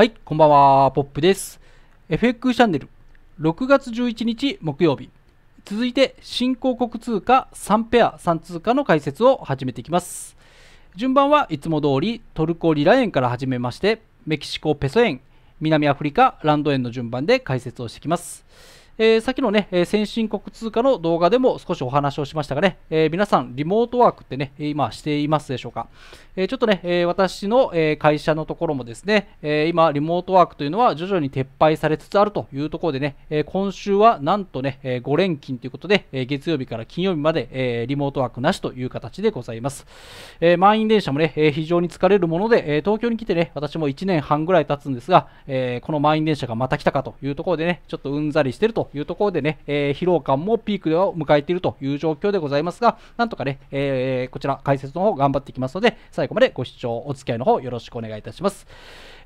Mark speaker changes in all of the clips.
Speaker 1: はい、こんばんは、ポップです。FX チャンネル、6月11日木曜日。続いて、新興国通貨3ペア3通貨の解説を始めていきます。順番はいつも通り、トルコリラ円から始めまして、メキシコペソ円、南アフリカランド円の順番で解説をしていきます。えー、先のね、え先進国通貨の動画でも少しお話をしましたがね、えー、皆さんリモートワークってね、今していますでしょうか？えー、ちょっとね、え私の、え会社のところもですね、え今、リモートワークというのは徐々に撤廃されつつあるというところでね、え今週はなんとね、え5連勤ということで、え月曜日から金曜日まで、えリモートワークなしという形でございます。え満員電車もね、え非常に疲れるもので、え東京に来てね、私も1年半ぐらい経つんですが、えこの満員電車がまた来たかというところでね、ちょっとうんざりしてるというところでね、えー、疲労感もピークを迎えているという状況でございますが、なんとかね、えー、こちら解説の方頑張っていきますので、最後までご視聴、お付き合いの方よろしくお願いいたします。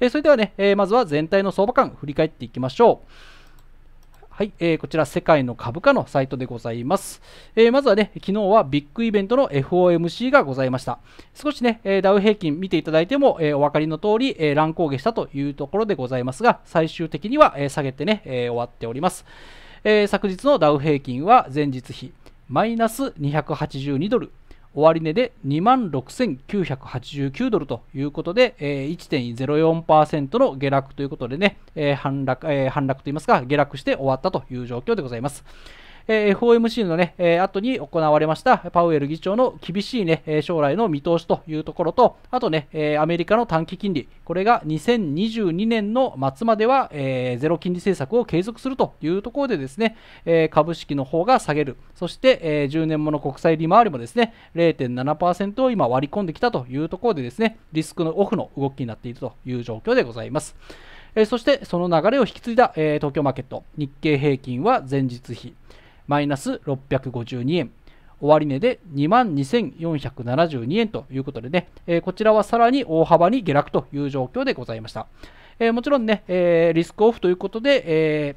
Speaker 1: え、それではね、えまずは全体の相場感振り返っていきましょう。はい、えー、こちら世界の株価のサイトでございます。えー、まずはね、昨日はビッグイベントの FOMC がございました。少しね、えダウ平均見ていただいても、えお分かりの通り、え乱高下したというところでございますが、最終的には、え下げてね、え終わっております。え、昨日のダウ平均は前日比マイナス282ドル終値で2万6989ドルということで、えー、1.04%の下落ということでね、えー、反落、えー、反落といいますか、下落して終わったという状況でございます。FOMC のね、え後に行われましたパウエル議長の厳しいね、将来の見通しというところと、あとね、アメリカの短期金利、これが2022年の末までは、ゼロ金利政策を継続するというところでですね、株式の方が下げる、そして、え10年もの国債利回りもですね、0.7%を今割り込んできたというところでですね、リスクのオフの動きになっているという状況でございます。そしてその流れを引き継いだ、東京マーケット、日経平均は前日比、マイナス652円。終値で2万2472円ということでね、えー、こちらはさらに大幅に下落という状況でございました。えー、もちろんね、えー、リスクオフということで、え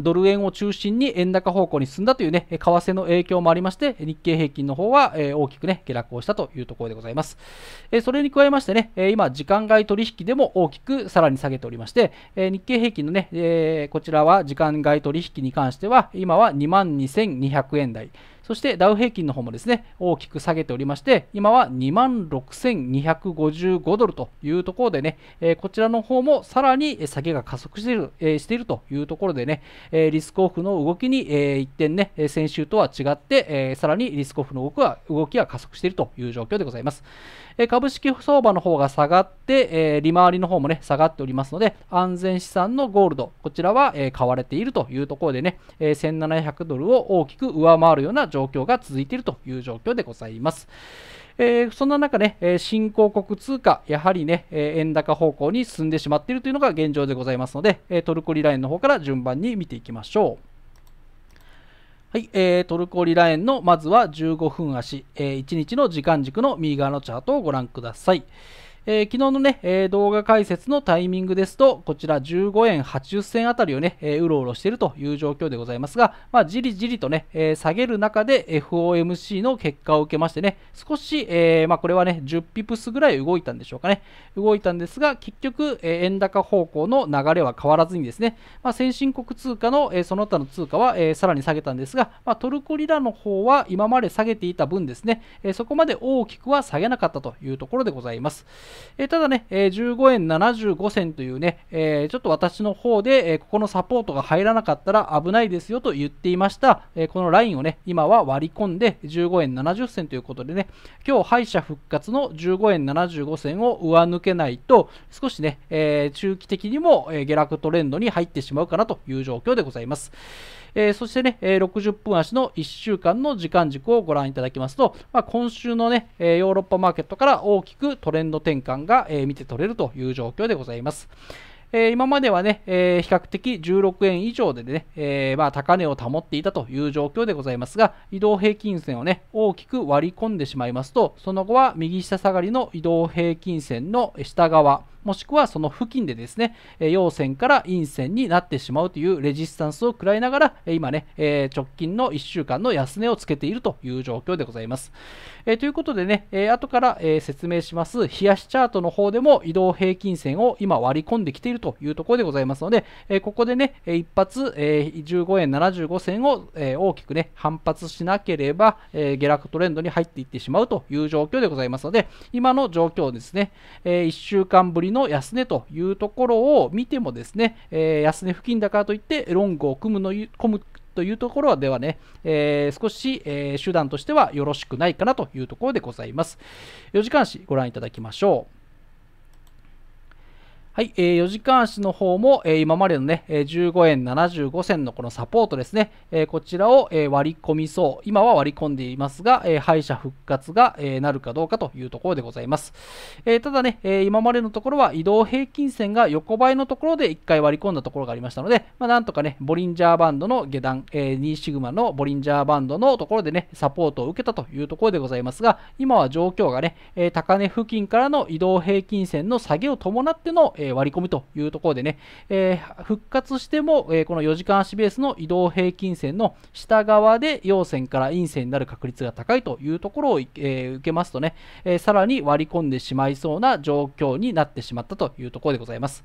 Speaker 1: ドル円を中心に円高方向に進んだというね、為替の影響もありまして、日経平均の方は、大きくね、下落をしたというところでございます。それに加えましてね、今、時間外取引でも大きくさらに下げておりまして、日経平均のね、こちらは時間外取引に関しては、今は22,200円台。そしてダウ平均の方もですね、大きく下げておりまして、今は26,255ドルというところでね、えこちらの方もさらに下げが加速している,、しているというところでね、えリスクオフの動きに、一点ね、先週とは違って、さらにリスクオフの動きは動きが加速しているという状況でございます。株式相場の方が下がって、利回りの方もね、下がっておりますので、安全資産のゴールド、こちらは、買われているというところでね、1700ドルを大きく上回るような状況が続いているという状況でございます。えー、そんな中ね、え新興国通貨、やはりね、え円高方向に進んでしまっているというのが現状でございますので、えトルコリラインの方から順番に見ていきましょう。はい、えー、トルコリラ円のまずは15分足、え、1日の時間軸の右側のチャートをご覧ください。えー、昨日のね、えー、動画解説のタイミングですと、こちら15円80銭あたりをね、えー、うろうろしているという状況でございますが、まあ、じりじりとね、え下げる中で FOMC の結果を受けましてね、少し、えまあ、これはね、10ピプスぐらい動いたんでしょうかね。動いたんですが、結局、え円高方向の流れは変わらずにですね、まあ、先進国通貨の、えその他の通貨は、えさらに下げたんですが、ま、トルコリラの方は今まで下げていた分ですね、えそこまで大きくは下げなかったというところでございます。えただね、え15円75銭というね、えちょっと私の方で、えここのサポートが入らなかったら危ないですよと言っていました、えこのラインをね、今は割り込んで15円70銭ということでね、今日敗者復活の15円75銭を上抜けないと、少しね、え中期的にも下落トレンドに入ってしまうかなという状況でございます。えー、そしてね、えー、60分足の1週間の時間軸をご覧いただきますと、まあ、今週のね、えヨーロッパマーケットから大きくトレンド転換が、え見て取れるという状況でございます。え今まではね、え比較的16円以上でね、えまあ、高値を保っていたという状況でございますが、移動平均線をね、大きく割り込んでしまいますと、その後は右下下がりの移動平均線の下側、もしくはその付近でですね、陽線から陰線になってしまうというレジスタンスを食らいながら、今ね、直近の1週間の安値をつけているという状況でございます。ということでね、え後から、説明します、冷やしチャートの方でも移動平均線を今割り込んできているというところでございますので、ここでね、一発、え15円75銭を、大きくね、反発しなければ、下落トレンドに入っていってしまうという状況でございますので、今の状況ですね、え1週間ぶりの安値というところを見てもですね、え安値付近だからといってロングを組むの組むというところではね、えー、少し、えー、手段としてはよろしくないかなというところでございます。4時間足ご覧いただきましょう。はい、えー、4時間足の方も、えー、今までのね、え15円75銭のこのサポートですね、え、こちらを、え、割り込みそう、今は割り込んでいますが、え、敗者復活が、え、なるかどうかというところでございます。え、ただね、え、今までのところは移動平均線が横ばいのところで1回割り込んだところがありましたので、まあ、なんとかね、ボリンジャーバンドの下段、えー、2シグマのボリンジャーバンドのところでね、サポートを受けたというところでございますが、今は状況がね、え、高値付近からの移動平均線の下げを伴っての、えー、割り込みというところでね、え、復活しても、え、この4時間足ベースの移動平均線の下側で陽線から陰線になる確率が高いというところを、え、受けますとね、えさらに割り込んでしまいそうな状況になってしまったというところでございます。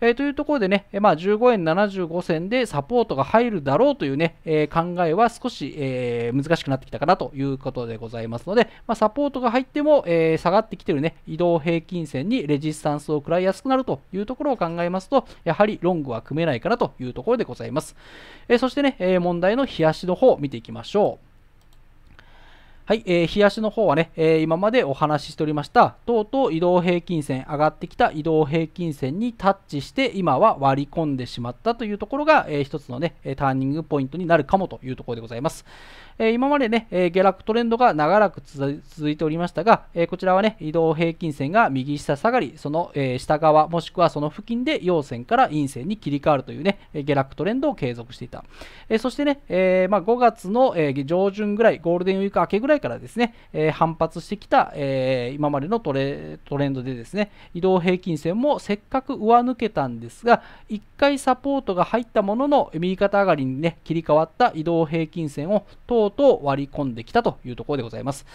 Speaker 1: えというところでね、まあ、15円75銭でサポートが入るだろうというね、え考えは少し、え難しくなってきたかなということでございますので、まあ、サポートが入っても、え下がってきてるね、移動平均線にレジスタンスを食らいやすくなるというところを考えますと、やはりロングは組めないかなというところでございます。えそしてね、え問題の冷やしの方を見ていきましょう。はい、えー、冷やしの方はね、えー、今までお話ししておりました、とうとう移動平均線、上がってきた移動平均線にタッチして、今は割り込んでしまったというところが、えー、一つのね、ターニングポイントになるかもというところでございます。今までね、下落トレンドが長らく続いておりましたが、こちらはね、移動平均線が右下下がり、その、下側、もしくはその付近で陽線から陰線に切り替わるというね、下落トレンドを継続していた。そしてね、5月の、上旬ぐらい、ゴールデンウィーク明けぐらいからですね、反発してきた、今までのトレトレンドでですね、移動平均線もせっかく上抜けたんですが、1回サポートが入ったものの、右肩上がりにね、切り替わった移動平均線を通と割り込んできたというところでございます。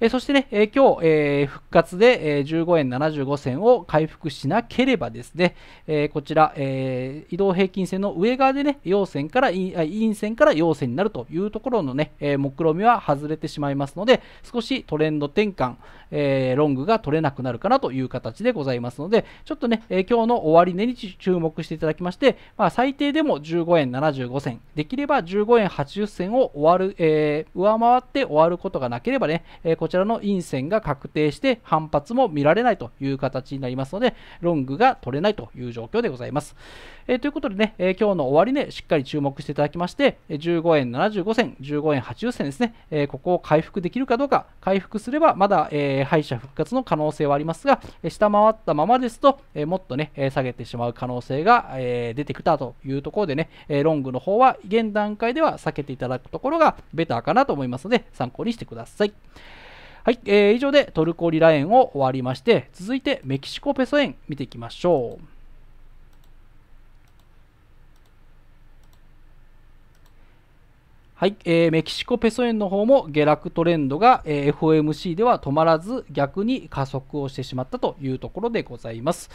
Speaker 1: えそしてね、え今日、え復活で、え15円75銭を回復しなければですね、えこちら、え移動平均線の上側でね、陽線から陰線から陽線になるというところのね、え目論見みは外れてしまいますので、少しトレンド転換、えロングが取れなくなるかなという形でございますので、ちょっとね、え今日の終値に注目していただきまして、まあ、最低でも15円75銭、できれば15円80銭を終わる、えー、上回って終わることがなければね、えこちらの陰線が確定して反発も見られないという形になりますので、ロングが取れないという状況でございます。えということでね、え今日の終値、ね、しっかり注目していただきまして、15円75銭、15円80銭ですね、えここを回復できるかどうか、回復すればまだ、え敗者復活の可能性はありますが、下回ったままですと、えもっとね、下げてしまう可能性が、え出てきたというところでね、ロングの方は現段階では避けていただくところがベターかなと思いますので、参考にしてください。はい、えー、以上でトルコリラ円を終わりまして、続いてメキシコペソ円見ていきましょう。はい、えー、メキシコペソ円の方も下落トレンドが、えー、FOMC では止まらず逆に加速をしてしまったというところでございます。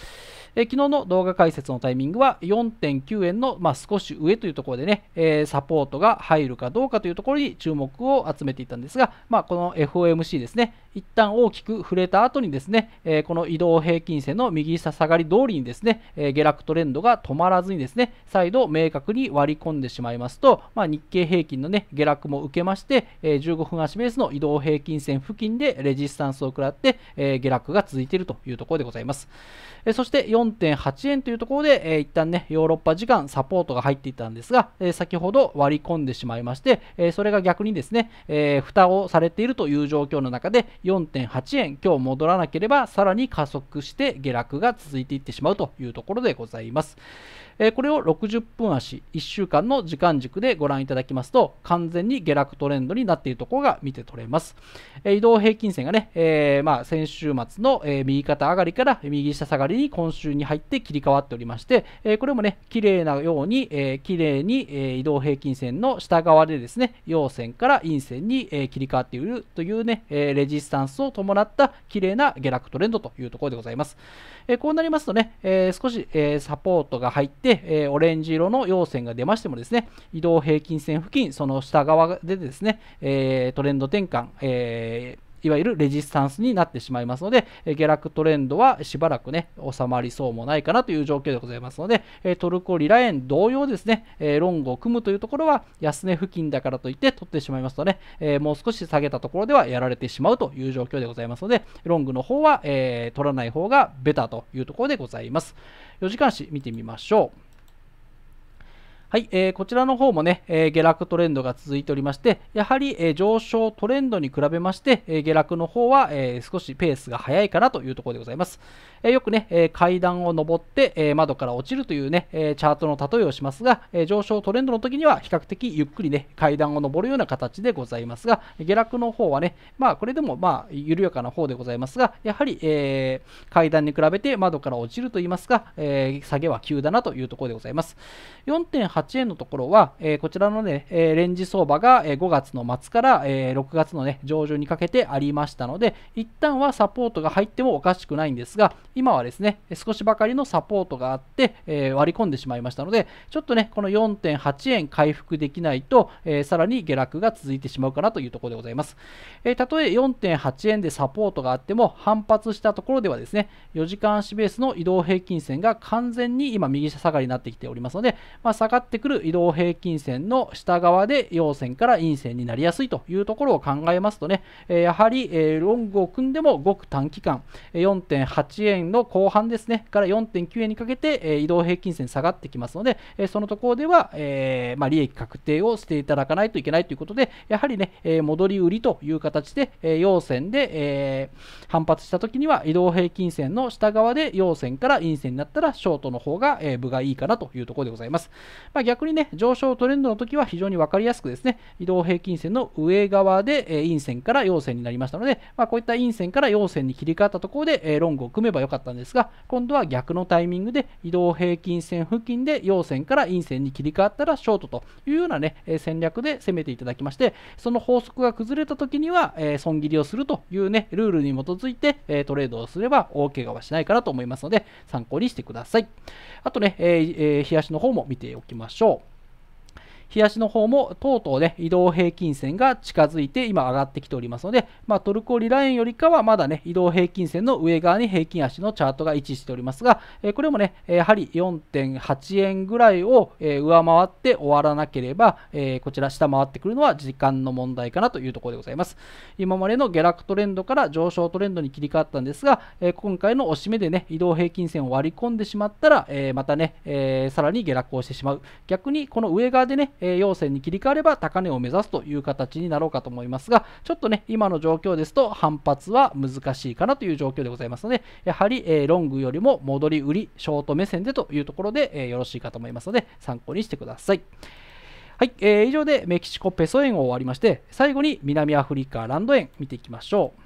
Speaker 1: えー、昨日の動画解説のタイミングは4.9円の、まあ、少し上というところでね、えー、サポートが入るかどうかというところに注目を集めていたんですが、まあ、この FOMC ですね、一旦大きく触れた後にですね、えー、この移動平均線の右下下がり通りにですね、えー、下落トレンドが止まらずにですね、再度明確に割り込んでしまいますと、まあ、日経平均のね、ね下落も受けまして、えー、15分足ベースの移動平均線付近でレジスタンスを食らって、え下落が続いているというところでございます。えそして4.8円というところで、えー、一旦ね、ヨーロッパ時間サポートが入っていたんですが、え先ほど割り込んでしまいまして、えそれが逆にですね、え蓋をされているという状況の中で、4.8円、今日戻らなければさらに加速して下落が続いていってしまうというところでございます。えこれを60分足、1週間の時間軸でご覧いただきますと、完全に下落トレンドになっているところが見て取れます。え移動平均線がね、えー、まあ、先週末の、右肩上がりから右下下がりに今週に入って切り替わっておりまして、えこれもね、綺麗なように、えー、綺麗に、移動平均線の下側でですね、陽線から陰線に、切り替わっているというね、レジスタンスを伴った綺麗な下落トレンドというところでございます。えこうなりますとね、え少し、サポートが入って、えオレンジ色の陽線が出ましてもですね、移動平均線付近、その下側でですね、えトレンド転換、えーいわゆるレジスタンスになってしまいますので、下落トレンドはしばらくね、収まりそうもないかなという状況でございますので、トルコリラ円同様ですね、ロングを組むというところは安値付近だからといって取ってしまいますとね、もう少し下げたところではやられてしまうという状況でございますので、ロングの方は、取らない方がベターというところでございます。4時間足見てみましょう。はい、えー、こちらの方もね、えー、下落トレンドが続いておりまして、やはり、えー、上昇トレンドに比べまして、え下落の方は、え少しペースが速いかなというところでございます。えよくね、え階段を上って、え窓から落ちるというね、えチャートの例えをしますが、え上昇トレンドの時には比較的ゆっくりね、階段を上るような形でございますが、下落の方はね、まあこれでもまあ緩やかな方でございますが、やはり、え階段に比べて窓から落ちると言いますか、え下げは急だなというところでございます。4.8 8円のところは、えこちらのね、えレンジ相場が5月の末から、え6月のね、上旬にかけてありましたので、一旦はサポートが入ってもおかしくないんですが、今はですね、少しばかりのサポートがあって、え割り込んでしまいましたので、ちょっとね、この4.8円回復できないと、えさらに下落が続いてしまうかなというところでございます。えたとえ4.8円でサポートがあっても、反発したところではですね、4時間足ベースの移動平均線が完全に今右下下がりになってきておりますので、まあ、下がってくる移動平均線の下側で陽線から陰線になりやすいというところを考えますとね、やはりロングを組んでもごく短期間、4.8円の後半ですね、から4.9円にかけて移動平均線下がってきますので、そのところでは、えま利益確定をしていただかないといけないということで、やはりね、戻り売りという形で、陽線で反発したときには移動平均線の下側で陽線から陰線になったらショートの方が分がいいかなというところでございます。まあ、逆にね、上昇トレンドの時は非常に分かりやすくですね、移動平均線の上側で、え陰線から陽線になりましたので、まあ、こういった陰線から陽線に切り替わったところで、えロングを組めばよかったんですが、今度は逆のタイミングで移動平均線付近で陽線から陰線に切り替わったらショートというようなね、え戦略で攻めていただきまして、その法則が崩れた時には、え損切りをするというね、ルールに基づいて、えトレードをすれば大怪我はしないかなと思いますので、参考にしてください。あとね、えー、えー、冷やしの方も見ておきまましょう。日足の方もとうとうね、移動平均線が近づいて今上がってきておりますので、まあ、トルコリラ円よりかはまだね、移動平均線の上側に平均足のチャートが位置しておりますが、えこれもね、やはり4.8円ぐらいを、え上回って終わらなければ、えこちら下回ってくるのは時間の問題かなというところでございます。今までの下落トレンドから上昇トレンドに切り替わったんですが、え今回の押し目でね、移動平均線を割り込んでしまったら、えまたね、えさらに下落をしてしまう。逆にこの上側でね、え陽線に切り替われば高値を目指すという形になろうかと思いますが、ちょっとね、今の状況ですと反発は難しいかなという状況でございますので、やはり、えロングよりも戻り売り、ショート目線でというところで、えよろしいかと思いますので、参考にしてください。はい、えー、以上でメキシコペソ円を終わりまして、最後に南アフリカランド円見ていきましょう。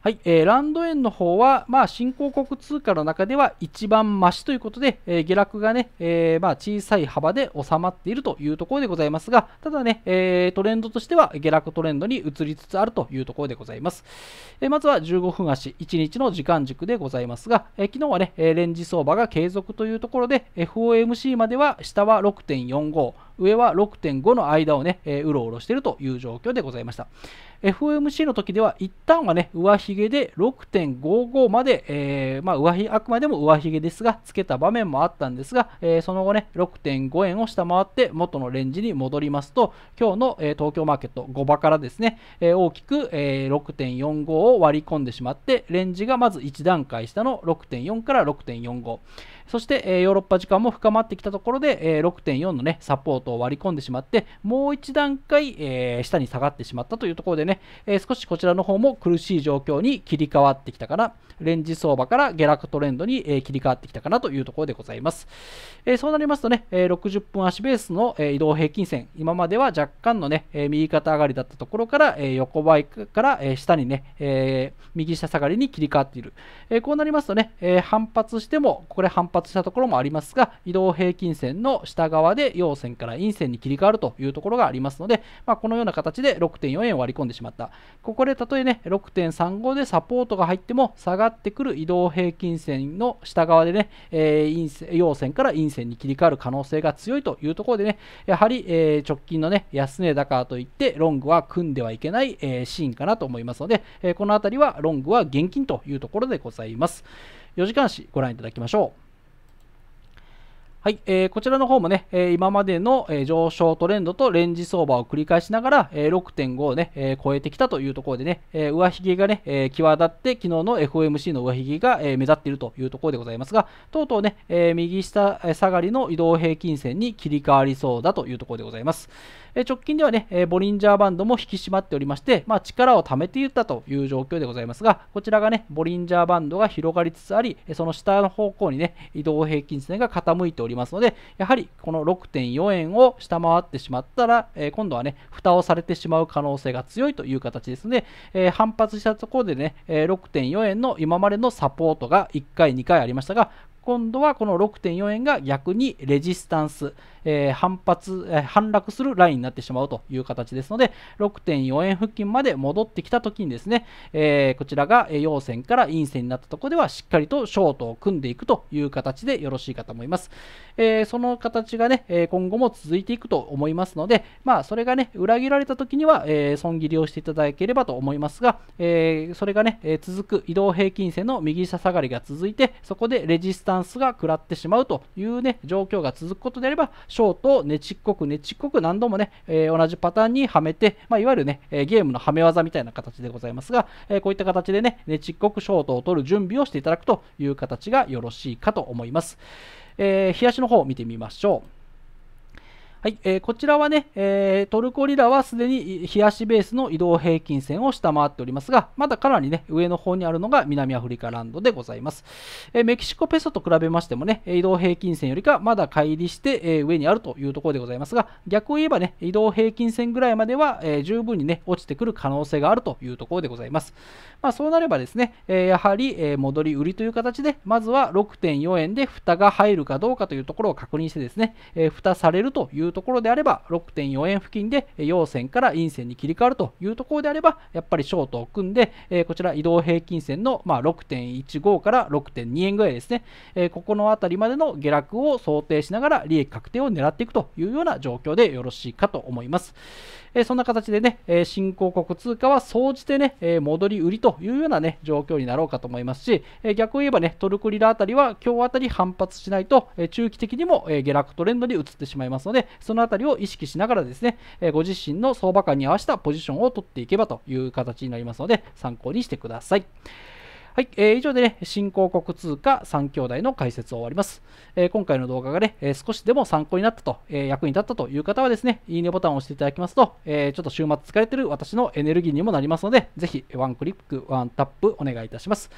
Speaker 1: はい、えー、ランド円の方は、まあ、新興国通貨の中では一番増しということで、えー、下落がね、えー、まあ、小さい幅で収まっているというところでございますが、ただね、えトレンドとしては下落トレンドに移りつつあるというところでございます。えまずは15分足、1日の時間軸でございますが、え昨日はね、レンジ相場が継続というところで、FOMC までは下は6.45、上は6.5の間をね、えうろうろしているという状況でございました。FOMC の時では一旦はね、上髭で6.55まで、えー、まあ、上髭、あくまでも上髭ですが、つけた場面もあったんですが、えー、その後ね、6.5円を下回って元のレンジに戻りますと、今日の、えー、東京マーケット5場からですね、え大きく、え6.45を割り込んでしまって、レンジがまず1段階下の6.4から6.45。そして、えヨーロッパ時間も深まってきたところで、え6.4のね、サポートを割り込んでしまって、もう一段階、えー、下に下がってしまったというところでね、えー、少しこちらの方も苦しい状況に切り替わってきたかな、レンジ相場から下落トレンドに、え切り替わってきたかなというところでございます。えそうなりますとね、え60分足ベースの、え移動平均線、今までは若干のね、え右肩上がりだったところから、え横ばいから、え下にね、え右下下がりに切り替わっている。えこうなりますとね、え反発しても、これ反発したところもありますが、移動平均線の下側で陽線から陰線に切り替わるというところがありますので、まあ、このような形で6.4円を割り込んでしまった。ここでたとえね、6.35でサポートが入っても下がってくる移動平均線の下側でね、えー、陽線から陰線に切り替わる可能性が強いというところでね、やはり、えー、直近のね、安値高といって、ロングは組んではいけない、えー、シーンかなと思いますので、えこの辺りはロングは現金というところでございます。4時間足ご覧いただきましょう。はい、えー、こちらの方もね、えー、今までの、えー、上昇トレンドとレンジ相場を繰り返しながら、えー、6.5をね、え、超えてきたというところでね、えー、上髭がね、え、際立って、昨日の FOMC の上髭が、え、目立っているというところでございますが、とうとうね、え、右下下がりの移動平均線に切り替わりそうだというところでございます。え直近ではね、えボリンジャーバンドも引き締まっておりまして、まあ、力を貯めていったという状況でございますが、こちらがね、ボリンジャーバンドが広がりつつあり、その下の方向にね、移動平均線が傾いておりますますので、やはりこの6.4円を下回ってしまったら、え今度はね、蓋をされてしまう可能性が強いという形ですので、え反発したところでね、え6.4円の今までのサポートが1回、2回ありましたが、今度はこの6.4円が逆にレジスタンス、えー、反発、えー、反落するラインになってしまうという形ですので、6.4円付近まで戻ってきたときにですね、えー、こちらが陽線から陰線になったところでは、しっかりとショートを組んでいくという形でよろしいかと思います。えその形がね、今後も続いていくと思いますので、まあ、それがね、裏切られたときには、え損切りをしていただければと思いますが、えそれがね、え続く移動平均線の右下下がりが続いて、そこでレジスタンスが食らってしまうというね、状況が続くことであれば、シショートねちっこくねちっこく何度もね、えー、同じパターンにはめて、まあ、いわゆるね、えゲームのはめ技みたいな形でございますが、えこういった形でね、ねちっこくショートを取る準備をしていただくという形がよろしいかと思います。えー、冷やしの方を見てみましょう。はい、えー、こちらはね、えー、トルコリラはすでに冷やしベースの移動平均線を下回っておりますが、まだかなりね、上の方にあるのが南アフリカランドでございます。えー、メキシコペソと比べましてもね、移動平均線よりかまだ乖離して、え上にあるというところでございますが、逆を言えばね、移動平均線ぐらいまでは、え十分にね、落ちてくる可能性があるというところでございます。まあ、そうなればですね、えやはり、え戻り売りという形で、まずは6.4円で蓋が入るかどうかというところを確認してですね、え蓋されるというところであれば、6.4円付近で陽線から陰線に切り替わるというところであれば、やっぱりショートを組んで、えこちら移動平均線の、ま、6.15から6.2円ぐらいですね、えここの辺りまでの下落を想定しながら利益確定を狙っていくというような状況でよろしいかと思います。えそんな形でね、え新興国通貨は総じてね、え戻り売りというようなね、状況になろうかと思いますし、え逆を言えばね、トルクリラあたりは今日あたり反発しないと、え中期的にも、え下落トレンドに移ってしまいますので、そのあたりを意識しながらですね、ご自身の相場感に合わせたポジションを取っていけばという形になりますので、参考にしてください。はい、えー、以上でね、新興国通貨3兄弟の解説を終わります。えー、今回の動画がね、えー、少しでも参考になったと、えー、役に立ったという方はですね、いいねボタンを押していただきますと、え、ちょっと週末疲れてる私のエネルギーにもなりますので、ぜひワンクリック、ワンタップお願いいたします。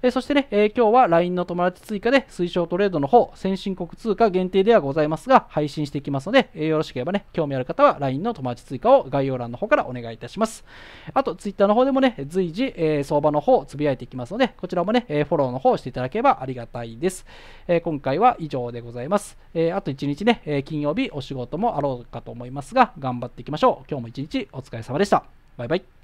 Speaker 1: え、そしてね、え、今日は LINE の友達追加で推奨トレードの方、先進国通貨限定ではございますが、配信していきますので、え、よろしければね、興味ある方は LINE の友達追加を概要欄の方からお願いいたします。あと、Twitter の方でもね、随時、え、相場の方をつぶやいていきますので、こちらもね、えーフォローの方をしていただければありがたいです。え今回は以上でございます。えあと1日ね、え金曜日お仕事もあろうかと思いますが、頑張っていきましょう。今日も一日お疲れ様でした。バイバイ。